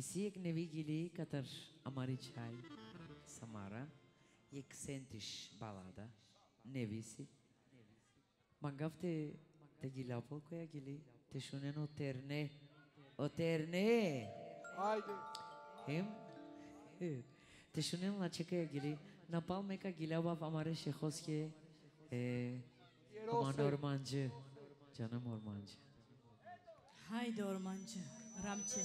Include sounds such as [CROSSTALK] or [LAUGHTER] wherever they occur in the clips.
Εσύ εκνευγείλη καταρ αμαριτσάι Σαμάρα, εξέντης μπαλάδα, νεβίση. Μαγκάφτε τα γυλάπολ κοέγγυλη, τε σούνεν ο τερνέ, ο τερνέ. Άιντε. Εμ, τε σούνεν λατσεκέγγυλη, να πάμε κα γυλάπα αμαρές εχώσχε, aman ormancı, canım ormancı. Haydi ormancı, Ramçe.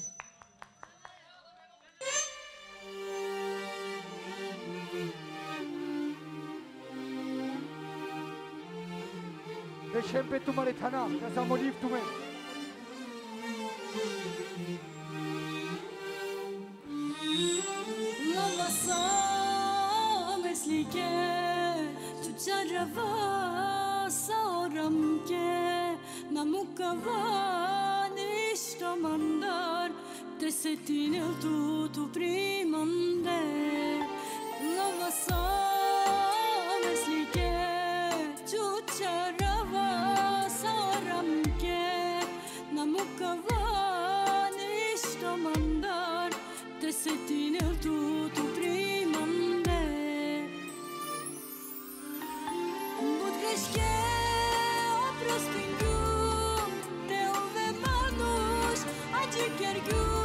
Deixem pe tumare thana, kasa moliv tume. Lavasa meslike Tu çarava sauramke Namukava nishtamandar Te setinil tu tu primande Lavasa meslike Κανείς να μαντάρ, τεσετίνερ το τοπριμάντε. Μποτγρασκέ, όπρες πιγού, τε ουδεμάνος, αντικεργύ.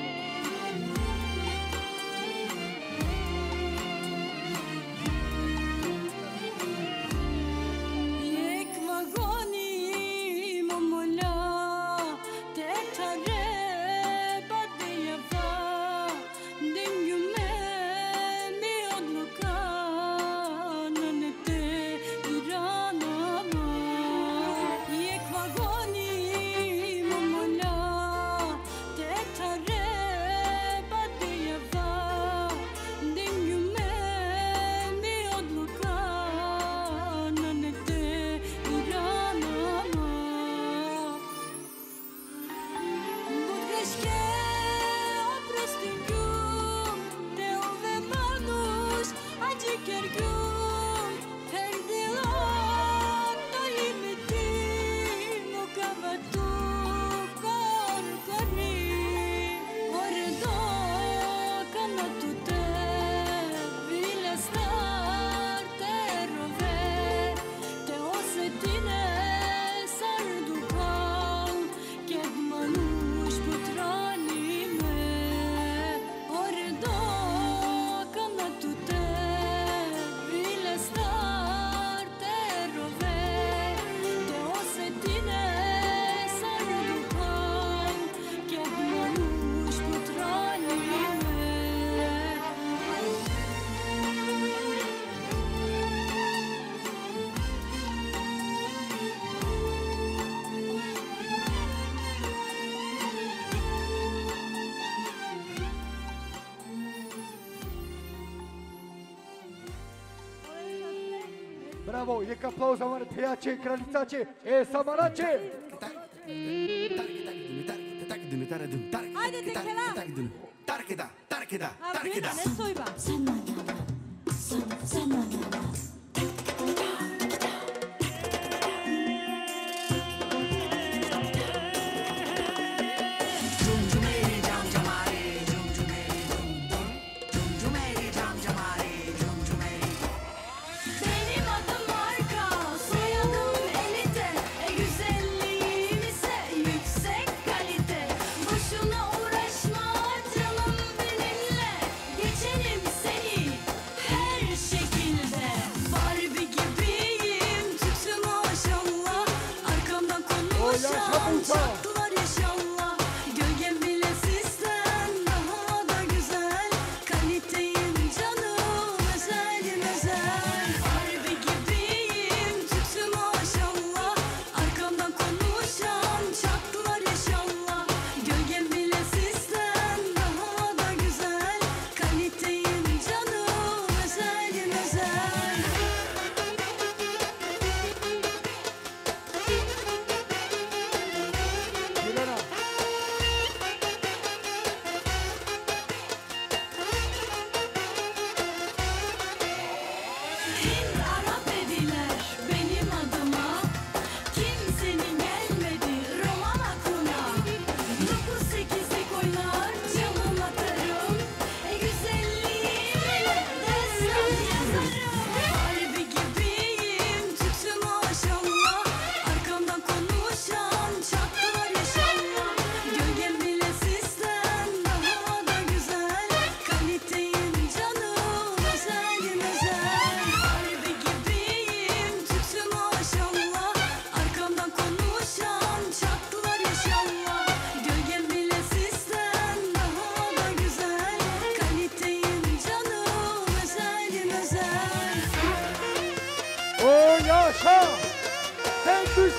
Bravo, neka aplauza mare Tejače, Kraljicače, e, Samarače! Ajde, Tekela! Tarkeda, Tarkeda, Tarkeda! A, Brina, ne sojba! Samarače!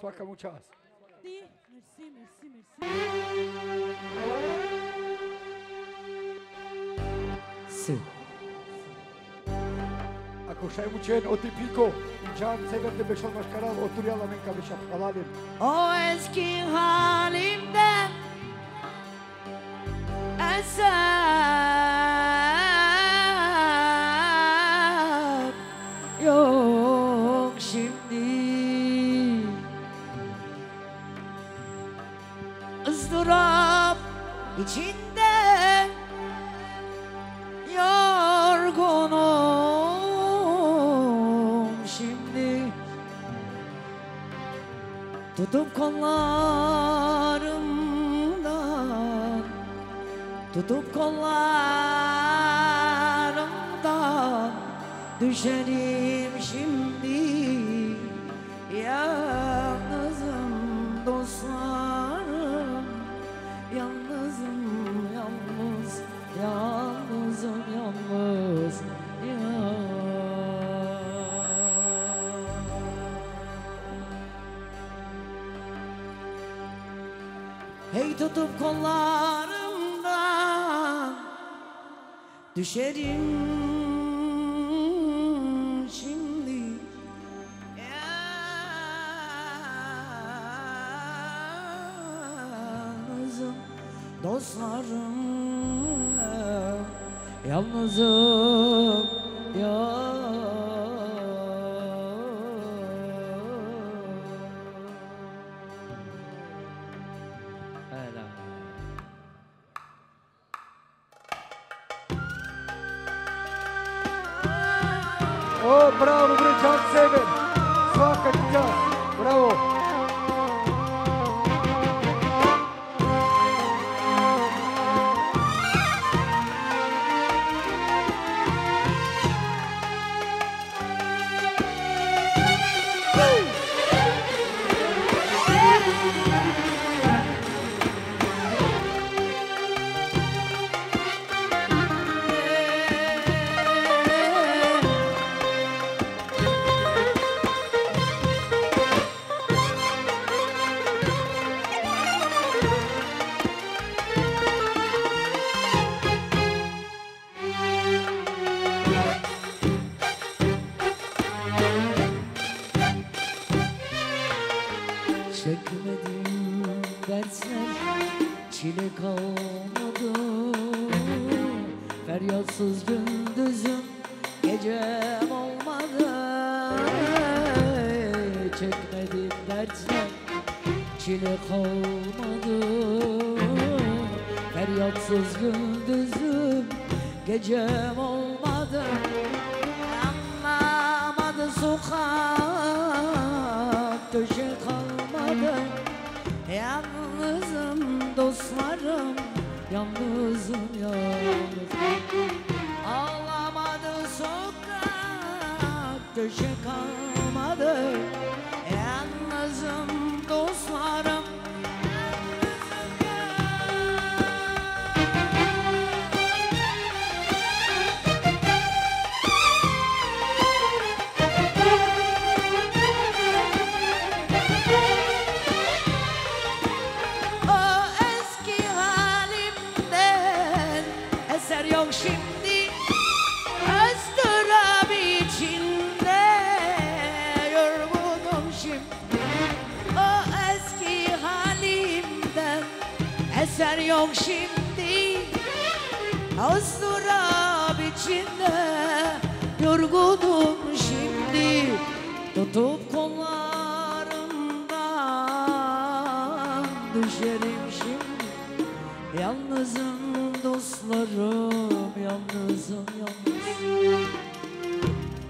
Svaka mu čast. Ti, merci, merci, merci. Sim. Ако шај му чен оти пико, и чан себер де бешон маш карал, отурјала менка беша халалим. О eski halimden eser içinde yorgunum şimdi. Tutup kollarımdan Tutup kollarımdan Düşerim şimdi. Yalnızım dostum tutup kollarımdan düşerim şimdi. Yalnızım dostlarım Yalnızım yalnızım. Feryatsız gündüzüm gecem olmadı. Anlamadı sokak köşe kalmadı. Yalnızım dostlarım Yalnızım yalnız. Ağlamadı sokak köşe kalmadı Özdürab içinde yorgunum şimdi. Tutup kollarımdan düşerim şimdi. Yalnızım dostlarım, yalnızım yalnız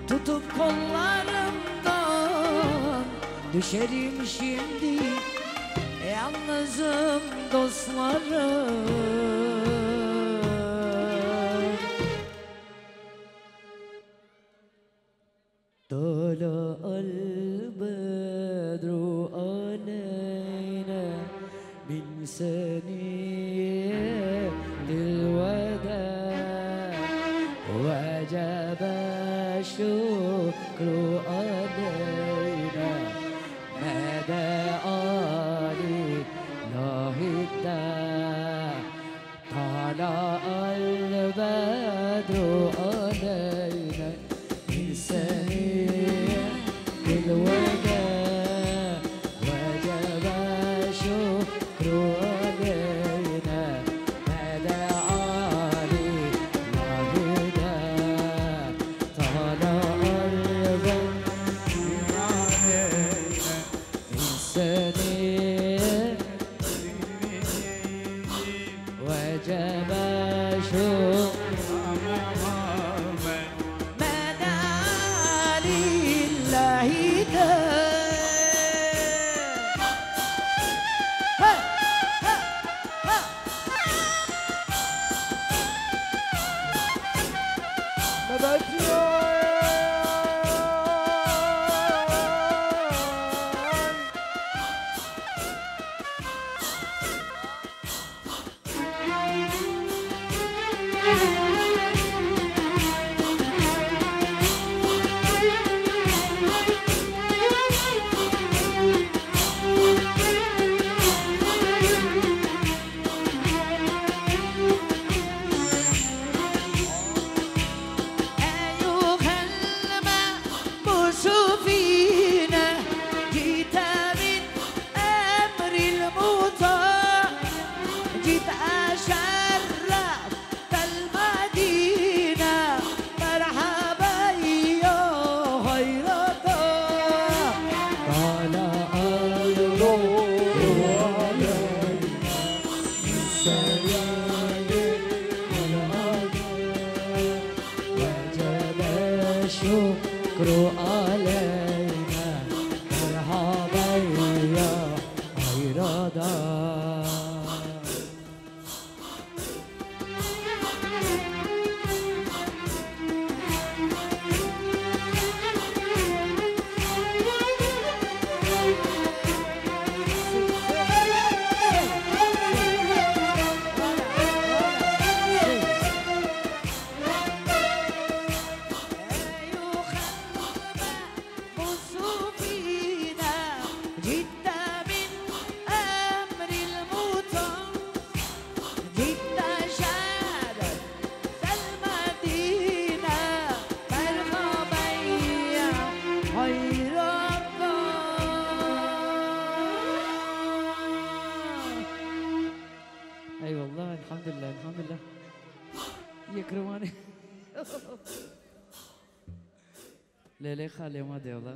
Tutup kollarımdan düşerim şimdi. Yalnızım dostlarım طلع البدر علينا من ثنيات الوداع. وجب الشكر علينا ما دعا لله الداع؟ طلع البدر 人生。Lele halema diyorlar.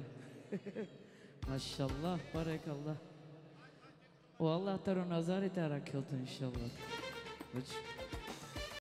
[LAUGHS] Maşallah, barekallah. O Allah taro nazar ete inşallah. Hiç